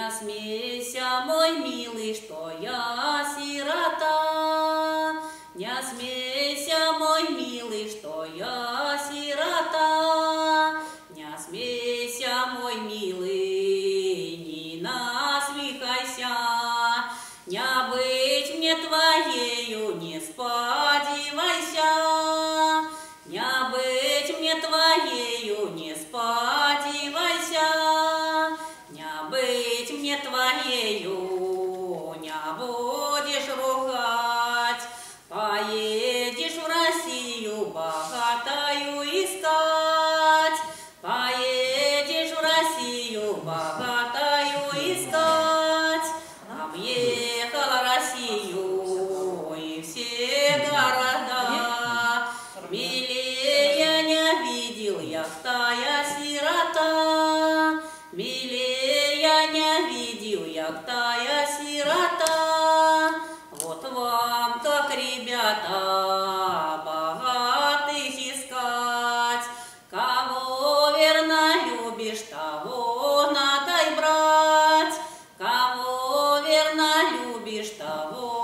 Не смейся, мой милый, что я сирота. Не смейся, мой милый, что я сирота. Не смейся, мой милый, не насмехайся. Не быть мне твоею, не сподевайся. Не быть мне твоею, не сподевайся. твоею не будешь ругать, поедешь в Россию богатую искать, поедешь в Россию богатую искать, объехала Россию и все города, милее не видел я, стоя Никакая сирота, вот вам как ребята богатых искать. Кого верно любишь, того надо брать, кого верно любишь, того